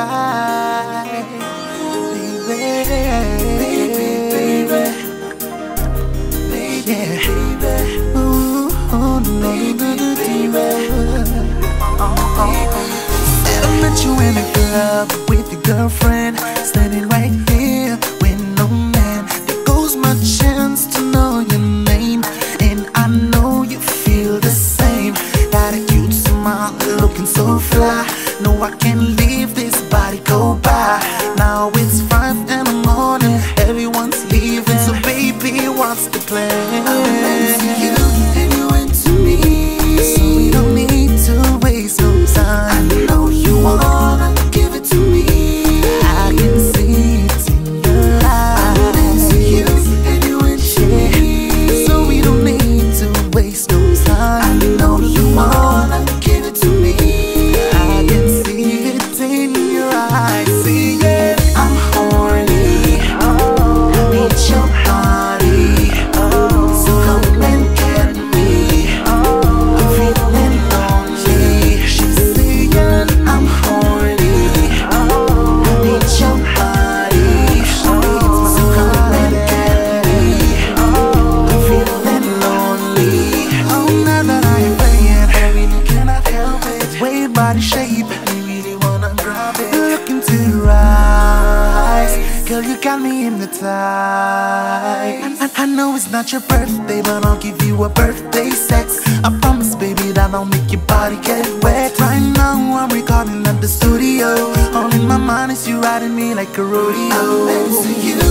baby, baby, baby. No, no, no, baby. I met you in a club with your girlfriend, standing right with no man. There goes my chance to know your name, and I know you feel the same. Got a cute smile, looking so fly. No, I can't leave go by. Now it's five in the morning, everyone's leaving, so baby, what's the plan? Look into girl, you got me hypnotized. I, I know it's not your birthday, but I'll give you a birthday sex. I promise, baby, that I'll make your body get wet. Right now, I'm recording at the studio. All in my mind is you riding me like a rodeo. I'm into you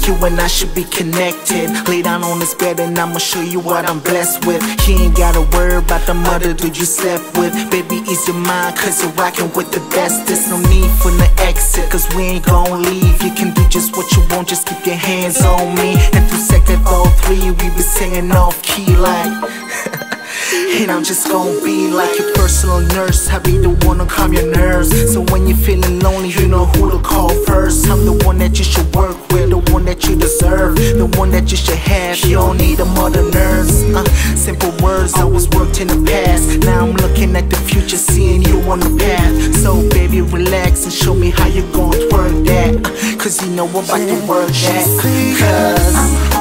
think you and I should be connected. Lay down on this bed and I'ma show you what I'm blessed with. You ain't gotta worry about the mother dude you slept with. Baby, ease your mind, cause you're rocking with the best. There's no need for the exit, cause we ain't gon' leave. You can do just what you want, just keep your hands on me. And through second all three, we be singing off key like. And I'm just gonna be like your personal nurse. I'll be the one to calm your nerves. So when you're feeling lonely, you know who to call first. I'm the one that you should work with, the one that you deserve, the one that you should have. You don't need a mother nurse. Uh, simple words, I was worked in the past. Now I'm looking at the future, seeing you on the path. So baby, relax and show me how you gon' work that. Uh, Cause you know I'm about to work that. Cause I'm